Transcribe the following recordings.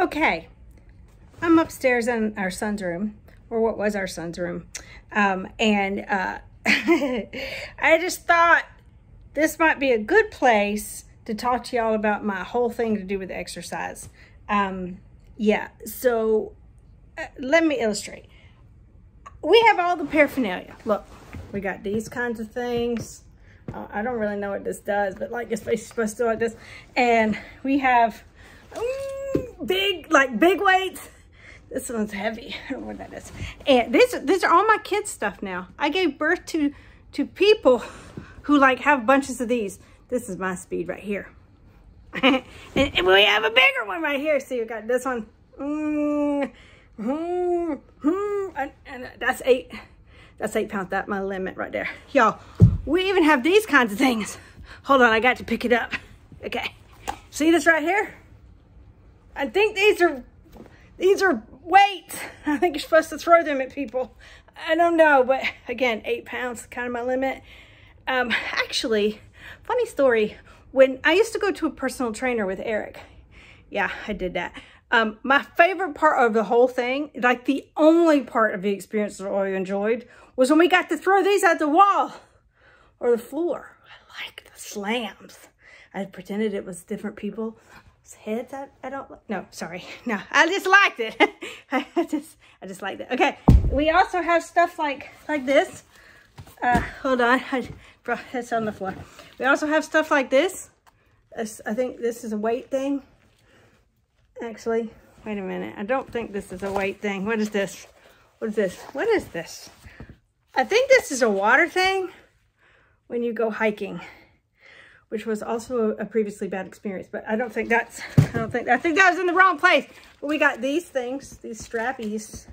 Okay, I'm upstairs in our son's room, or what was our son's room, um, and uh, I just thought this might be a good place to talk to y'all about my whole thing to do with exercise. Um, yeah, so uh, let me illustrate. We have all the paraphernalia. Look, we got these kinds of things. Uh, I don't really know what this does, but like it's supposed to do like this. And we have big, like big weights. This one's heavy. I don't know what that is. And these, these are all my kids' stuff now. I gave birth to, to people who like have bunches of these. This is my speed right here. and, and, we have a bigger one right here. See, we got this one. Mm, mm, mm, and, and that's eight. That's eight pounds. That's my limit right there. Y'all, we even have these kinds of things. Hold on, I got to pick it up. Okay. See this right here? I think these are, these are weights. I think you're supposed to throw them at people. I don't know, but again, eight pounds, kind of my limit. Um, actually, funny story. When I used to go to a personal trainer with Eric, yeah, I did that. Um, my favorite part of the whole thing, like the only part of the experience that I enjoyed, was when we got to throw these at the wall or the floor. I like the slams. I pretended it was different people's heads. I, I don't, no, sorry. No, I just liked it. I just, I just liked it. Okay. We also have stuff like, like this. Uh, hold on. I brought this on the floor. We also have stuff like this. I think this is a weight thing. Actually, wait a minute. I don't think this is a weight thing. What is this? What is this? What is this? I think this is a water thing when you go hiking, which was also a, previously bad experience, but I don't think that's, I don't think, I think that was in the wrong place. But we got these things, these strappies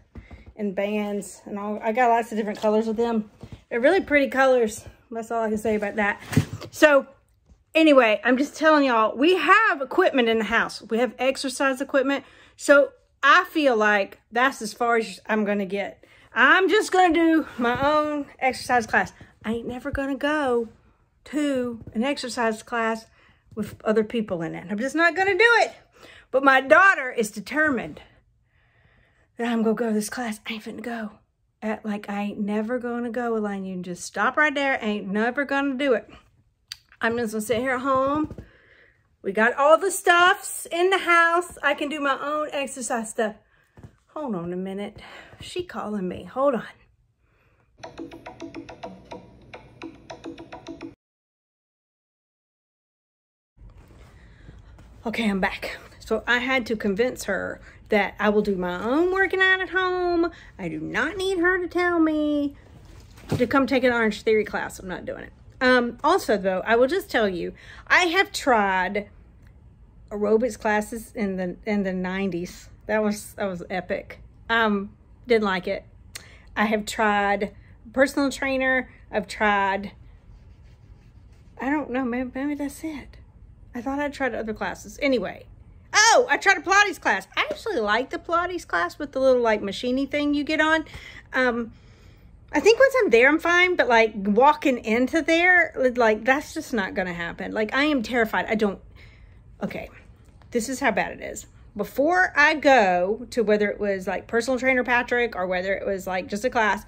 and bands and all. I got lots of different colors with them. They're really pretty colors. That's all I can say about that. So anyway, I'm just telling y'all, we have equipment in the house. We have exercise equipment. So I feel like that's as far as I'm going to get. I'm just going to do my own exercise class. I ain't never going to go to an exercise class with other people in it. I'm just not going to do it. But my daughter is determined that I'm going to go to this class. I ain't finna go. At, like, I ain't never going to go, Elaine. You can just stop right there. I ain't never going to do it. I'm just going to sit here at home. We got all the stuffs in the house. I can do my own exercise stuff. Hold on a minute. She calling me. Hold on. Okay, I'm back. So I had to convince her that I will do my own working out at home. I do not need her to tell me to come take an Orange Theory class. I'm not doing it. Um, also, though, I will just tell you, I have tried aerobics classes in the in the 90s. That was that was epic. Um, didn't like it. I have tried personal trainer. I've tried. I don't know. Maybe, maybe that's it. I thought I tried other classes. Anyway. Oh, I tried a Pilates class. I actually like the Pilates class with the little like machiney thing you get on. Um, I think once I'm there, I'm fine. But like walking into there, like that's just not going to happen. Like I am terrified. I don't. Okay. This is how bad it is. Before I go to whether it was like personal trainer Patrick or whether it was like just a class,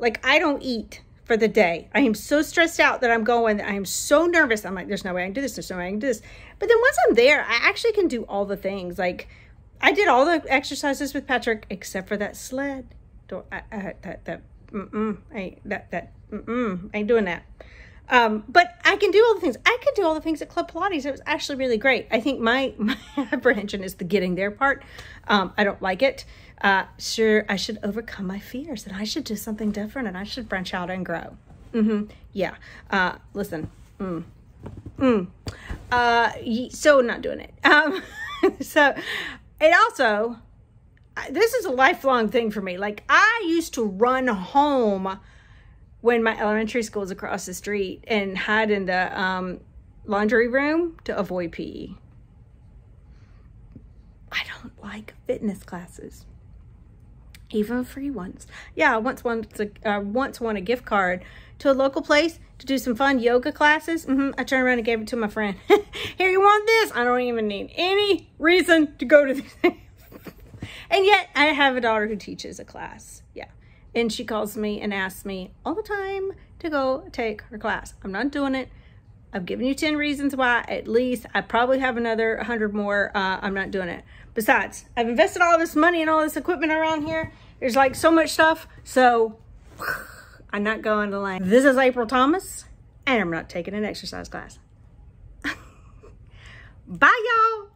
like I don't eat for the day. I am so stressed out that I'm going. I am so nervous. I'm like, there's no way I can do this. There's no way I can do this. But then once I'm there, I actually can do all the things. Like I did all the exercises with Patrick except for that sled. Don't I, I, that that mm-mm, I that that mm-mm, I ain't doing that. Um, but I can do all the things. I could do all the things at Club Pilates. It was actually really great. I think my, my apprehension is the getting there part. Um, I don't like it uh, sure, I should overcome my fears and I should do something different and I should branch out and grow. Mm-hmm. Yeah. Uh, listen. Mm. Mm. Uh, so not doing it. Um, so it also, this is a lifelong thing for me. Like I used to run home when my elementary school was across the street and hide in the um, laundry room to avoid PE. I don't like fitness classes even free ones. Yeah, I once, once, uh, once won a gift card to a local place to do some fun yoga classes. Mm -hmm. I turned around and gave it to my friend. Here, you want this? I don't even need any reason to go to these And yet I have a daughter who teaches a class. Yeah. And she calls me and asks me all the time to go take her class. I'm not doing it. I've given you 10 reasons why, at least. I probably have another 100 more. Uh, I'm not doing it. Besides, I've invested all this money and all this equipment around here. There's like so much stuff. So I'm not going to Elaine. This is April Thomas, and I'm not taking an exercise class. Bye, y'all.